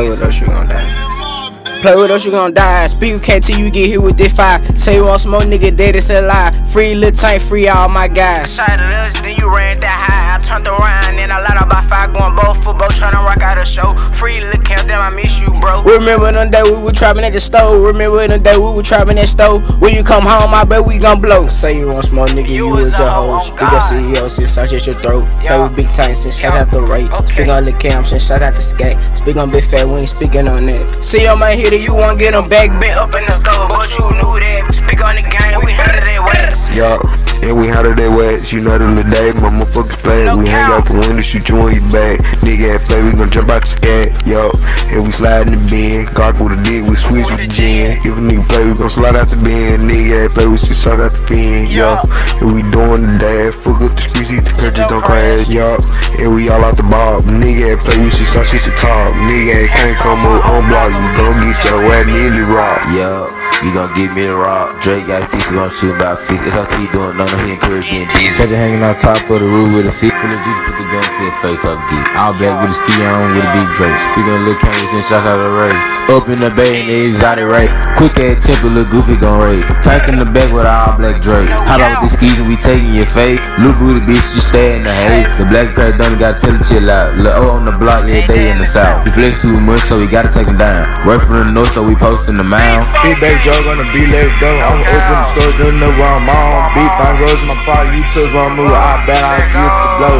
Play with us, you gon' die. Play with us, you gon' die. Speak with KT, you get hit with this fire. Say you want smoke, nigga, dead, it's a lie. Free Lil Tank, free all my guys. Shot at us, then you ran that high. I turned around, then I light up by five, going both for both, tryna rock out a show. Free little camp, damn, I miss you, bro. Remember them day we were trapping at the stove. Remember them day we were trapping at the stove. When you come home, I bet we gon' blow. Say you want smoke, nigga, you, You was was a a hoe. hoe, Speak on. CEO since I at your throat. Play Yeah. with big tank since shout Yeah. out the rate. Okay. Speak on the Kam since shout out the skate. Speak on big fat, we ain't speaking on that. See on my hitter, you won't get them back. Been up in the stove, but you knew that. Speak on the game, we handled it west. Yo, and we hotter than wax, you know the little day, my motherfuckers play. No we hang out the window, shoot you on your back. Nigga had play, we gon' jump out the scat. Yo, and we slide in the bin, cock with a dick, we switch with the gin. If a nigga play, we gon' slide out the bin. Nigga had play, we sit shot out the fin. Yo, and we doing the dash, fuck up the streets, eat the country, don't crash. Yo, and we all out the bob. Nigga had play, we sit shot, sit the top. Nigga had can't come up on block, you gon' get your ass nearly robbed. Yo, you gon' give me the rock. Drake got 50, gon' shoot about 50. That's how keep doing. No, no, he encourage getting busy. Catch it hanging on top of the roof with a fit. Full of juice, put the gun to the face up deep. All black with a ski on with a big Drake. Speaking of little cameras and shots out of the race. Up in the bay in the exotic race. Quick ass temper, little goofy gon' race. Tank in the back with a all black Drake. Hot out with the skis and we taking your face. Look booty bitch, she stay in the haze. The black pair done gotta tell her chill out. Lil O oh, on the block yeah every day in the south. We flex too much, so we gotta take him down. Right from the north, so we posting the mound. Big baby the beat, let's go. I'm open the store, don't know where I'm on. Beat by rose my part, you took one move, I bet I get the blow.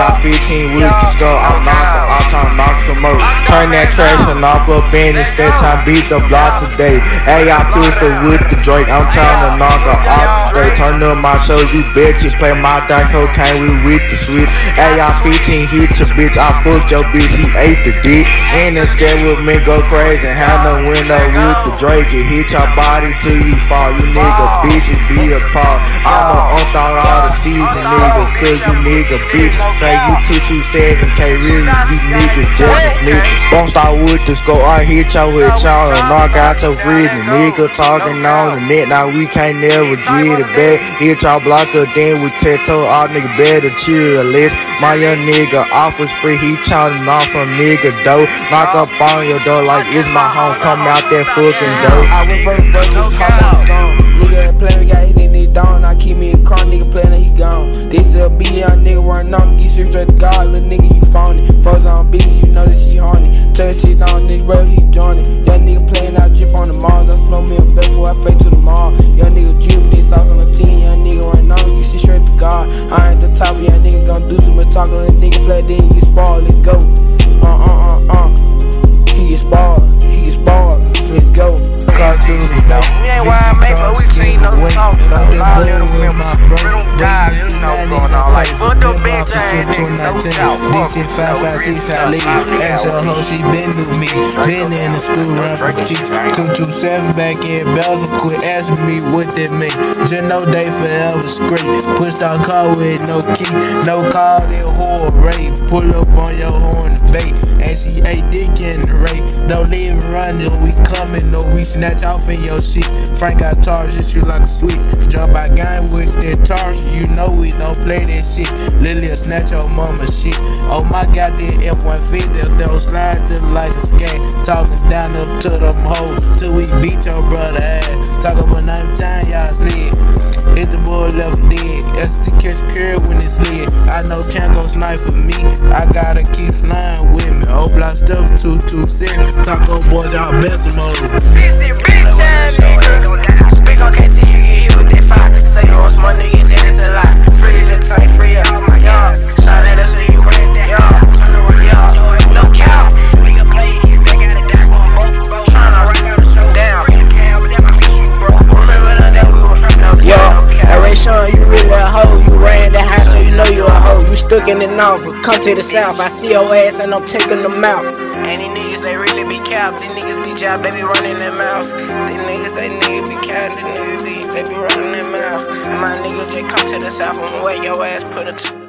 AR 15 with the skull, I'm knocking, I'm trying to knock some more. Turn that trash and off up in this time, beat the block today. AR pistol with the Drake, I'm trying to knock her off today. Turn up my shows, you bitch, you play my dark cocaine, we with the switch. AR 15 hit your bitch, I fucked your bitch, he ate the dick. And the scared with me go crazy, have no window with the Drake, it hit your body till you fall. You nigga bitches be a apart. I'm a thought all the season niggas, cause you nigga bitch. Say you 227k really, you niggas just a snitch. Won't start with the score, I hit y'all with y'all and knock out your freedom. Nigga talking on the net, now we can't never get it back. Hit y'all blocker, then we tattoo all nigga better chill list. My young nigga off a spree, he challenging off from nigga dough. Knock up on your door like it's my home, come out that fucking dough. I went first, but just hop on song. Nigga ain't playing, we got hit in the dawn. I keep me a crown, nigga playing, he gone. This still be young nigga run on, get shit straight to God, little nigga, you phony. Froze on beats, you know that she horny. Tell shit on this road, he joining. Young nigga playing out, drip on the mall. I smoke me a bag before I fake to the mall. Talking, little nigga play, then he get spoiled, dive, you know what's going on. Like, fuck them bitch ass niggas, no doubt. This shit 556 time league. Ask her hoe, she been with me. Been in the school run for cheeks. 227 back in bells and quit asking me what that mean. Just know they forever straight. Pushed out car with no key. No call, they whore rape. Pull up on your horn bait. And she ate dick in the rape. Don't leave running, we coming, no, we snatch off in your shit. Frank got charged, this shit like a switch. Jump by gang with that charge, you know we don't play that shit. Lily snatch your mama shit. Oh my god, that F-150, they'll slide just like a scat. Talking down up to them hoes, till we beat your brother ass. Talk about nine time y'all slid. Hit the boy left dead. That's the catch curve when it's lit. I know can't go snipe for me. I gotta keep flying with me. Oh, block stuff 226. Taco boys, y'all best mode. Sissy bitch ass nigga gon' die. Speak on KT, in the north, come to the south. I see your ass and I'm taking them out. And these niggas, they really be capped. These niggas be jabbed, they be running their mouth. These niggas, they niggas be capped. These niggas be, they be running their mouth. And my niggas, they come to the south and wet your ass, put a t-